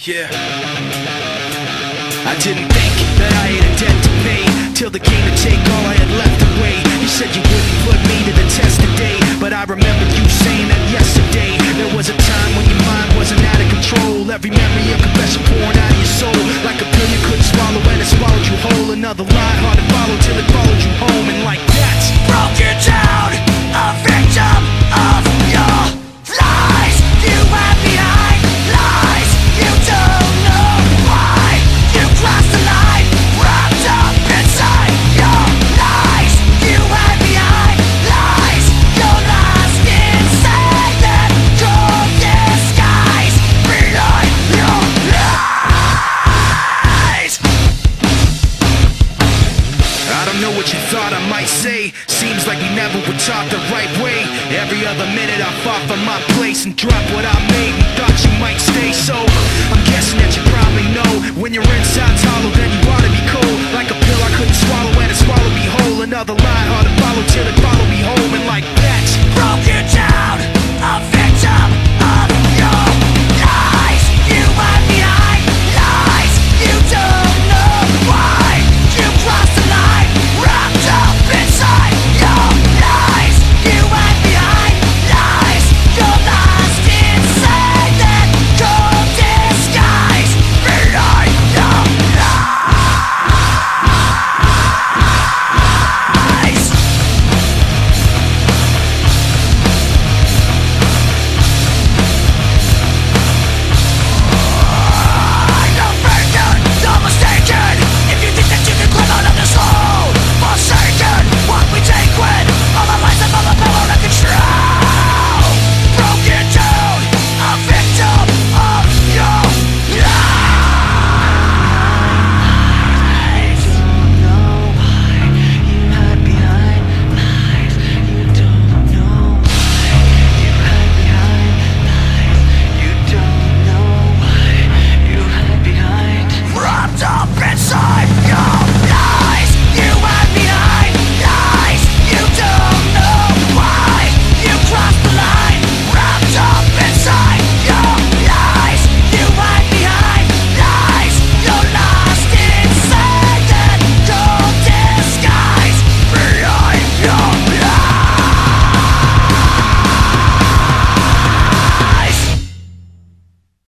Yeah. I didn't think that I had a debt to pay Till the game to take all I had left away. You said you wouldn't put me to the test today But I remember you saying that yesterday. There was a time when your mind wasn't out of control. Every memory of confession pouring out of your soul. Like a pill you couldn't swallow and it swallowed you whole. Another lie what you thought I might say. Seems like we never were taught the right way. Every other minute I fought for my place and dropped what I